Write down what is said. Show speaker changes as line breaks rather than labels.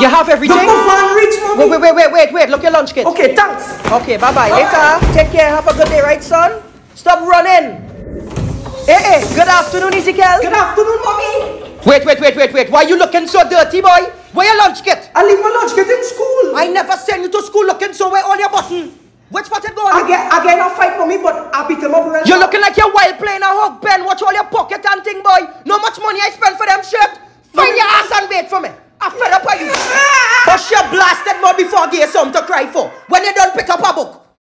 You have everything?
Number one rich, mommy.
Wait, wait, wait, wait, wait. Look your lunch kit.
Okay, thanks.
Okay, bye-bye. Later. Take care. Have a good day, right, son? Stop running. Hey, hey. Good afternoon, Ezekiel.
Good afternoon, mommy.
Wait, wait, wait, wait, wait. Why you looking so dirty, boy? Where your lunch kit?
I leave my lunch kit in school.
I never send you to school looking so where all your button. Which part it going?
I get, I get a fight, mommy, but I beat him up real
You're looking like you're wild playing a hog pen. Watch all your pocket and thing, boy. No much money I spend for them shirt. Find your ass and wait for me. I fed up on you. More before I give you something to cry for. When you don't pick up a book,